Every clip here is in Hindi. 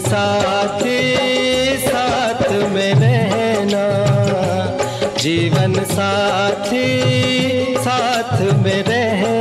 साथी साथ में रहना। जीवन साथी साथ में रहना।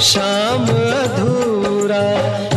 शाम अधूरा।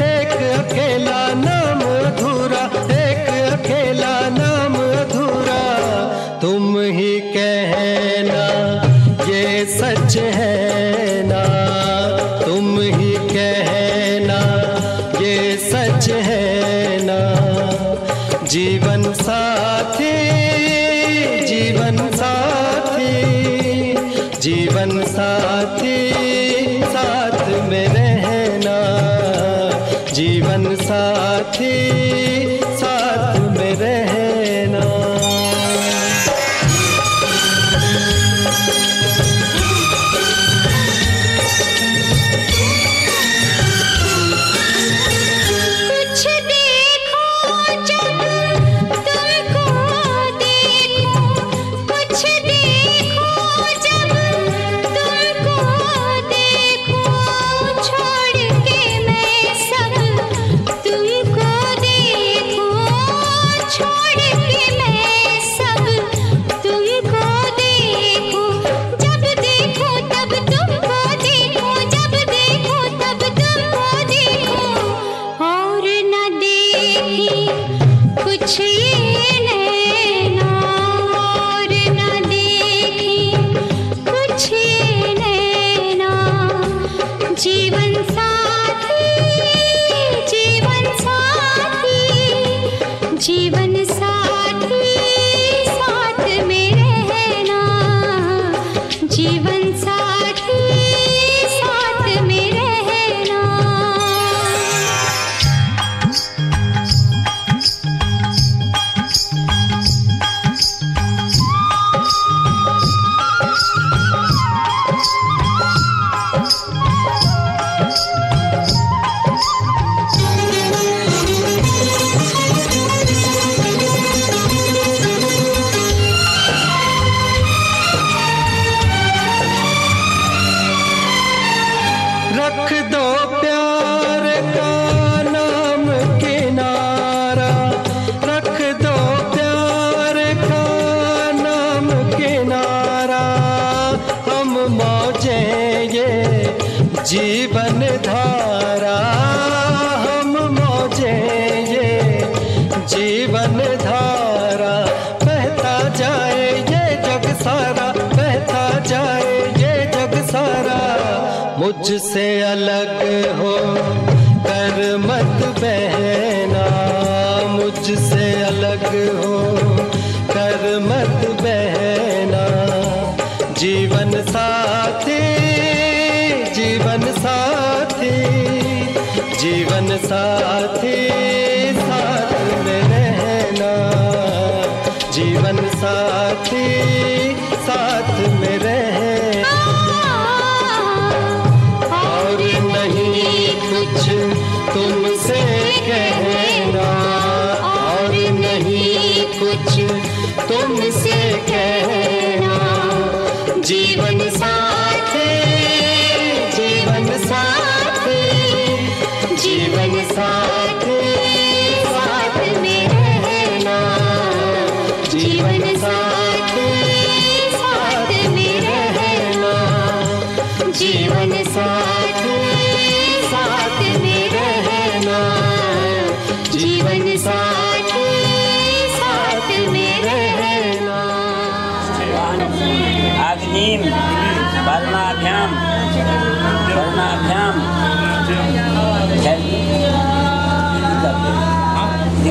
मुझसे अलग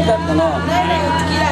かったな。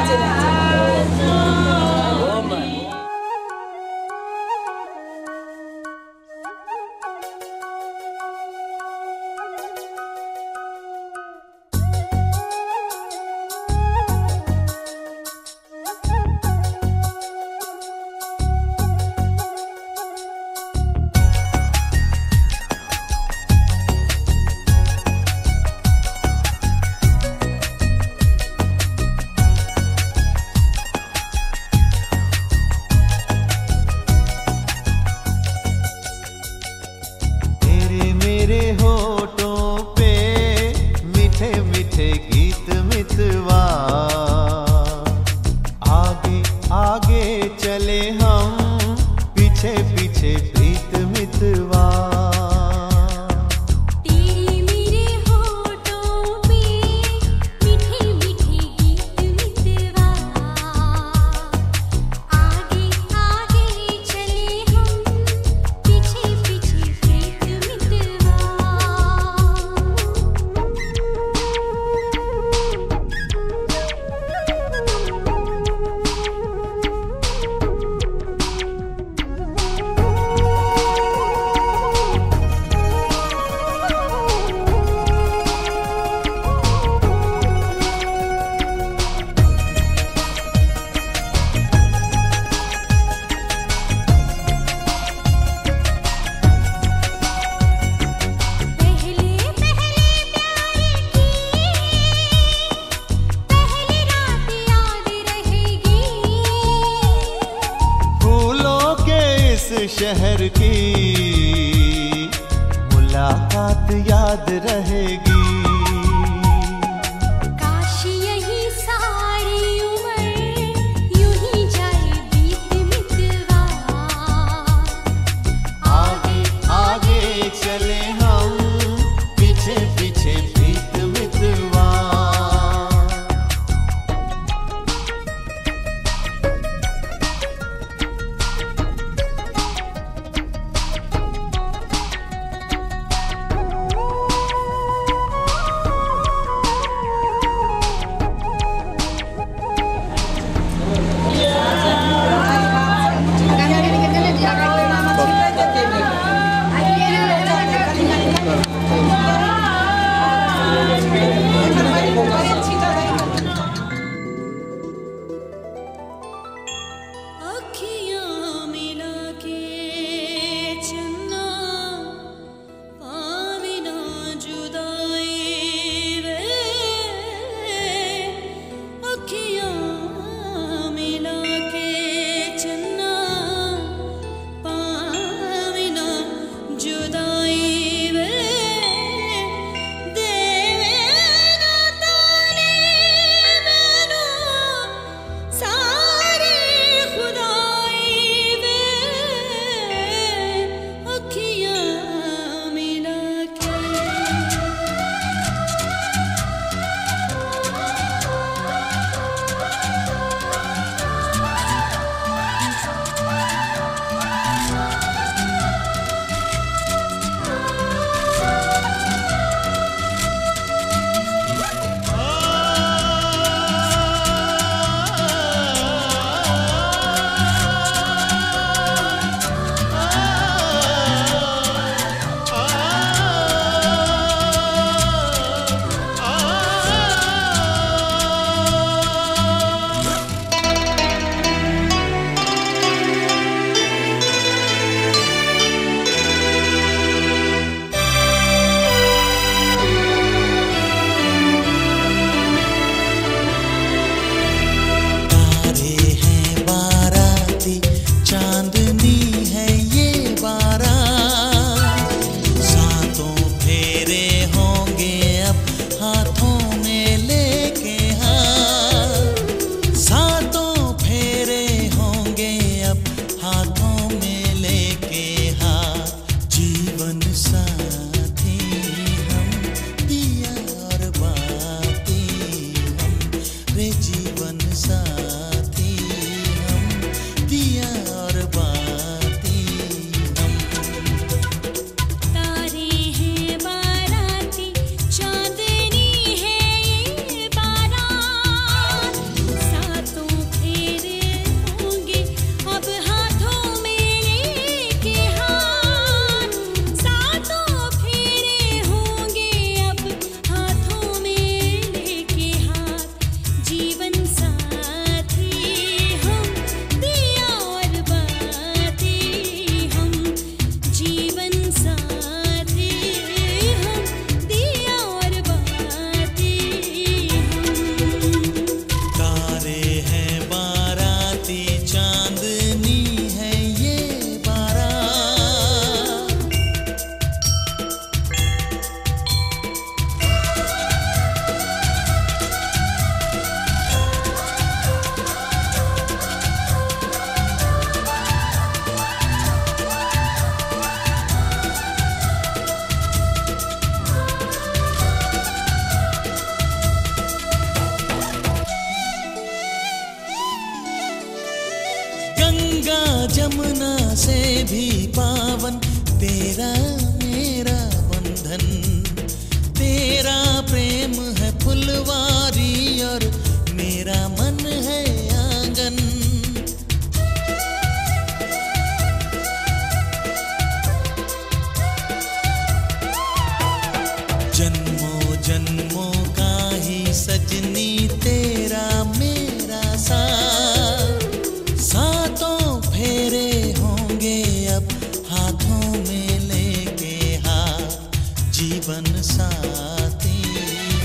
जीवन साथी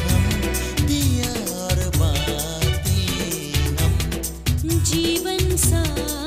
हम दिया और बाती हम। जीवन साथी।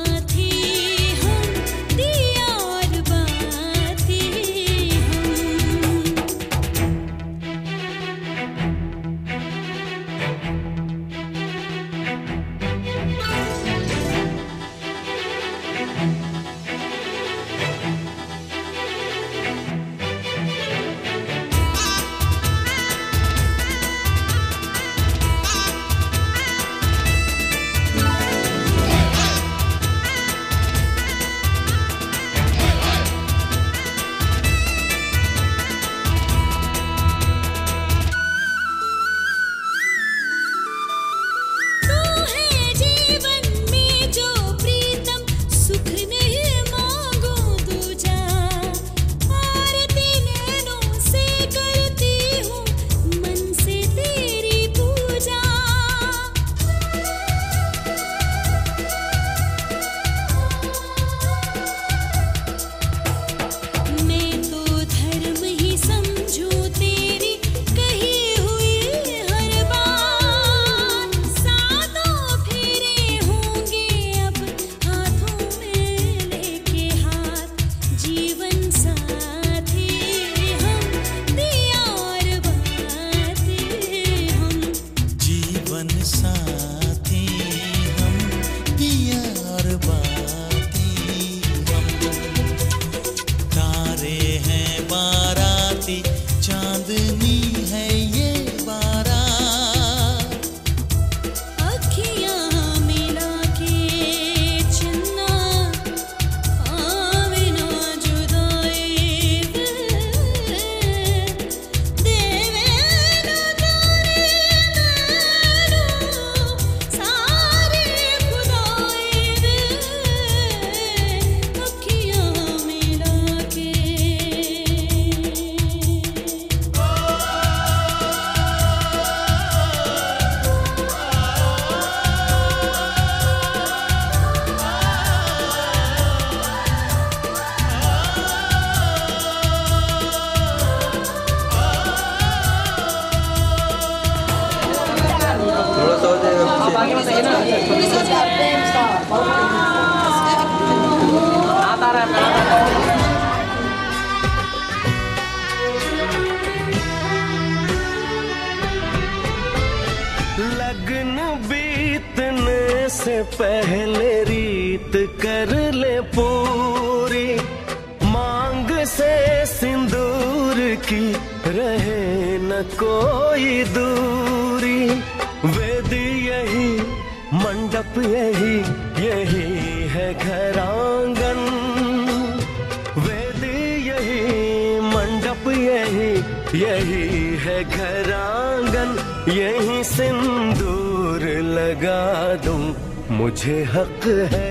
यही है घर आँगन यही सिंदूर लगा दूँ मुझे हक है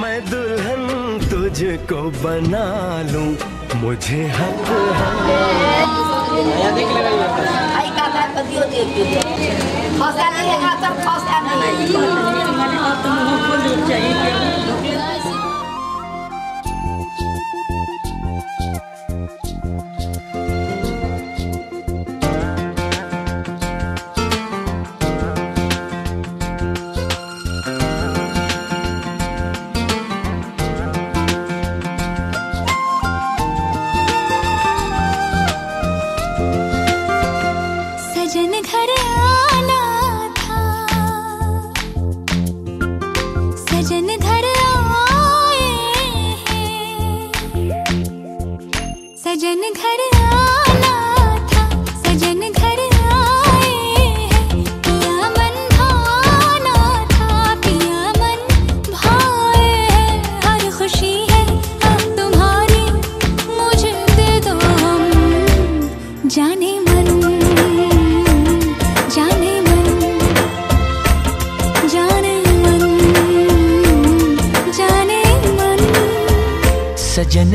मैं दुल्हन तुझको बना लूँ मुझे हक है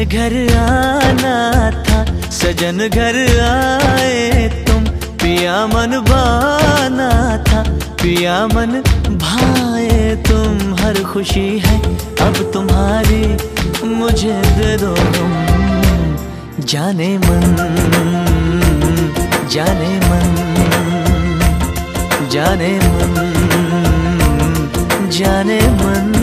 घर आना था, सजन घर आए तुम, पिया मन बाना था, पिया मन भाए तुम, हर खुशी है अब तुम्हारी, मुझे दे दो तुम जाने मन जाने मन जाने मन जाने मन।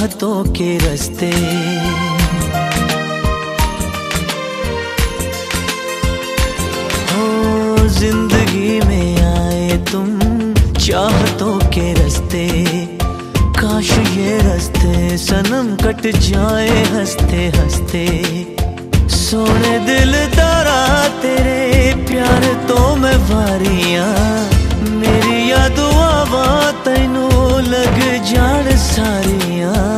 चाहतों के रास्ते। हो, ज़िंदगी में आए तुम चाहतों के रास्ते। काश ये रास्ते सनम कट जाए हँसते हँसते। सोने दिल तारा, तेरे प्यार तो मैं भारिया मेरी यादुआ तेनों लग जान सारिया।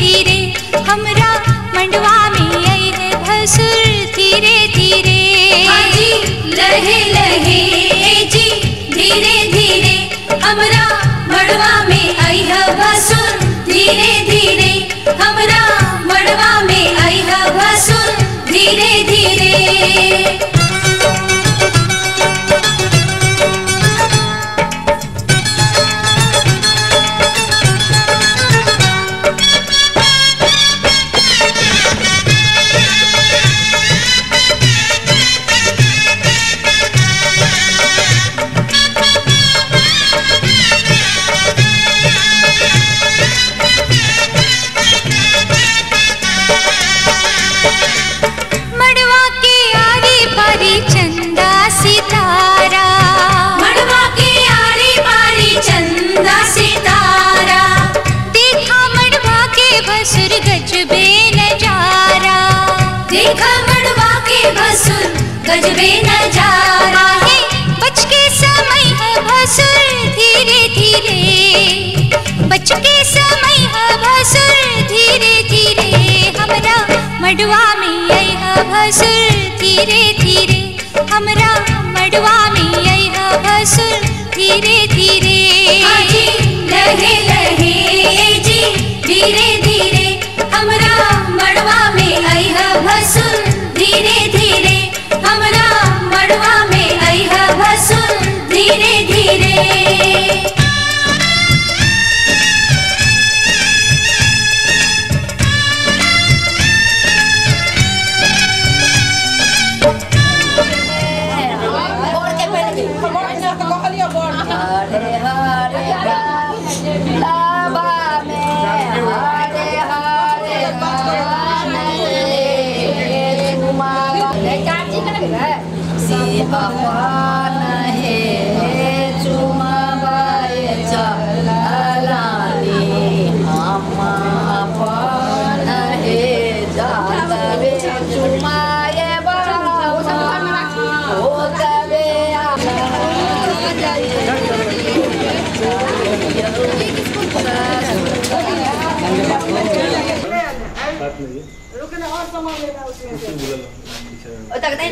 धीरे हमरा मंडवा में धीरे धीरे हमरा मडवा में यह भसुर। धीरे धीरे। जी धीरे धीरे Sige. 我大概ก็ได้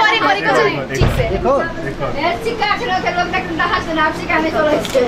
करी करी कुछ नहीं ठीक से देखो ये चिका चलो के लोग तक हंसना आप सिखाने चले छे